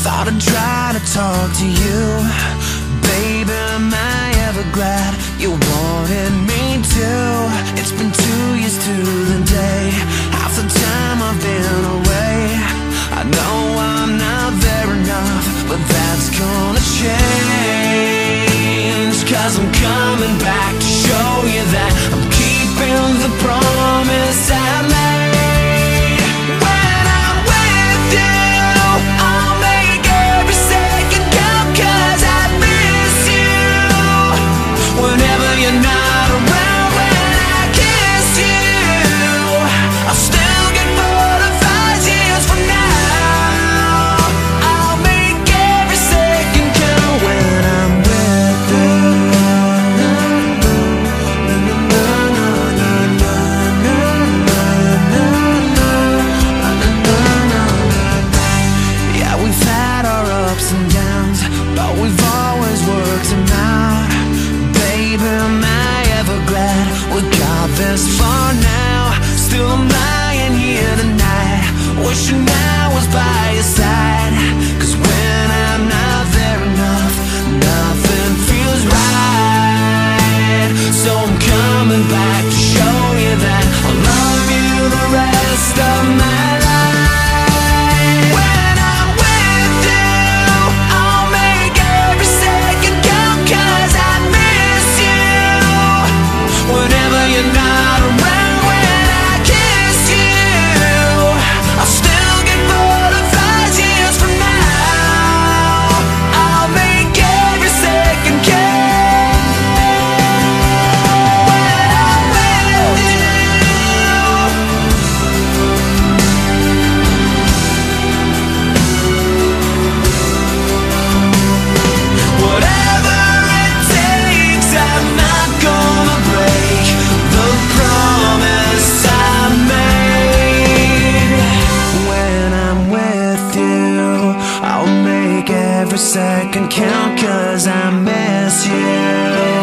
Thought I'd try to talk to you. Baby, am I ever glad you wanted me to? It's been two years to the day. Half the time I've been away. I know I'm not there enough But that's gonna change. Cause I'm coming back to show you that I'm keeping the promise I ups and downs, but we've always worked every second count cause I miss you.